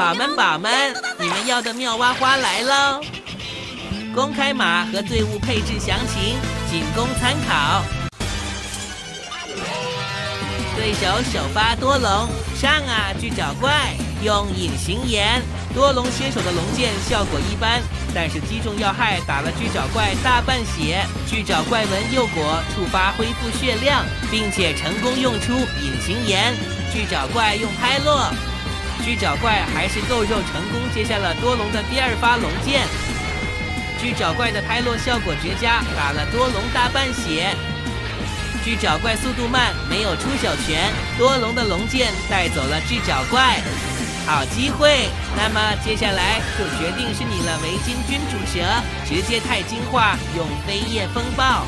宝们宝们，你们要的妙蛙花来喽！公开码和队伍配置详情仅供参考。对手首发多龙，上啊巨爪怪，用隐形岩。多龙先手的龙剑效果一般，但是击中要害，打了巨爪怪大半血。巨爪怪闻诱果，触发恢复血量，并且成功用出隐形岩。巨爪怪用拍落，巨爪怪还是够肉成功接下了多龙的第二发龙剑。巨爪怪的拍落效果绝佳，打了多龙大半血。巨爪怪速度慢，没有出手权，多龙的龙剑带走了巨爪怪。好机会，那么接下来就决定是你了。围巾君主蛇直接太精化，用飞叶风暴。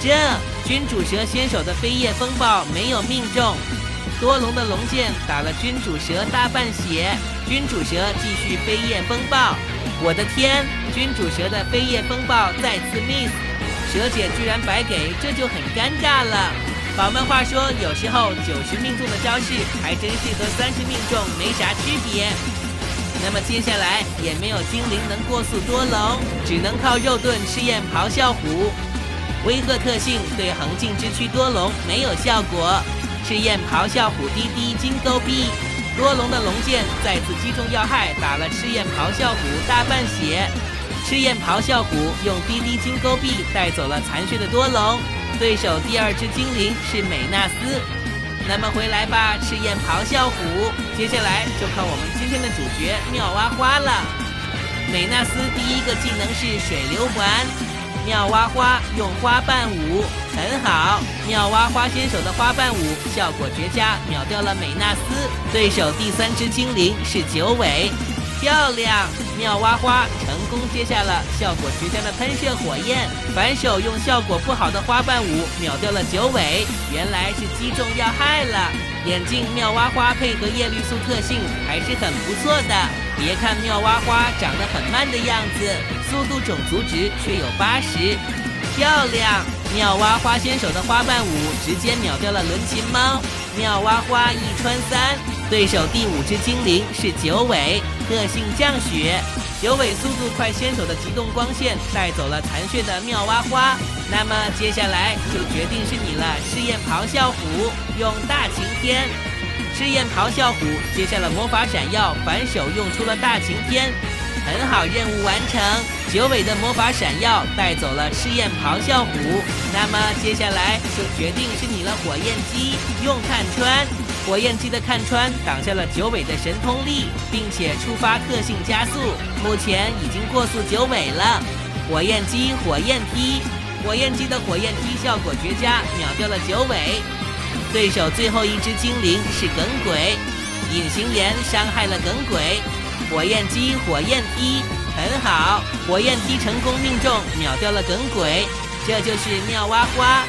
这君主蛇先手的飞叶风暴没有命中，多龙的龙剑打了君主蛇大半血。君主蛇继续飞叶风暴，我的天，君主蛇的飞叶风暴再次 miss，蛇姐居然白给，这就很尴尬了。宝们话说，有时候九十命中的招式还真是和三十命中没啥区别。那么接下来也没有精灵能过速多龙，只能靠肉盾试验咆哮虎。威吓特性对横进之躯多龙没有效果，赤焰咆哮虎滴滴金钩臂，多龙的龙剑再次击中要害，打了赤焰咆哮虎大半血。赤焰咆哮虎用滴滴金钩臂带走了残血的多龙。对手第二只精灵是美纳斯，那么回来吧，赤焰咆哮虎。接下来就看我们今天的主角妙蛙花了。美纳斯第一个技能是水流环，妙蛙花用花瓣舞，很好。妙蛙花先手的花瓣舞效果绝佳，秒掉了美纳斯。对手第三只精灵是九尾。漂亮！妙蛙花成功接下了效果绝佳的喷射火焰，反手用效果不好的花瓣舞秒掉了九尾，原来是击中要害了。眼镜妙蛙花配合叶绿素特性还是很不错的。别看妙蛙花长得很慢的样子，速度种族值却有八十。漂亮！妙蛙花先手的花瓣舞直接秒掉了轮琴猫。妙蛙花一穿三。对手第五只精灵是九尾，特性降雪。九尾速度快，先手的急动光线带走了残血的妙蛙花。那么接下来就决定是你了。试验咆哮虎用大晴天，试验咆哮虎接下了魔法闪耀，反手用出了大晴天，很好，任务完成。九尾的魔法闪耀带走了试验咆哮虎。那么接下来就决定是你了。火焰鸡用看穿。火焰鸡的看穿挡下了九尾的神通力，并且触发特性加速，目前已经过速九尾了。火焰鸡火焰踢，火焰鸡的火焰踢效果绝佳，秒掉了九尾。对手最后一只精灵是耿鬼，隐形岩伤害了耿鬼。火焰鸡火焰踢很好，火焰踢成功命中，秒掉了耿鬼。这就是妙蛙花。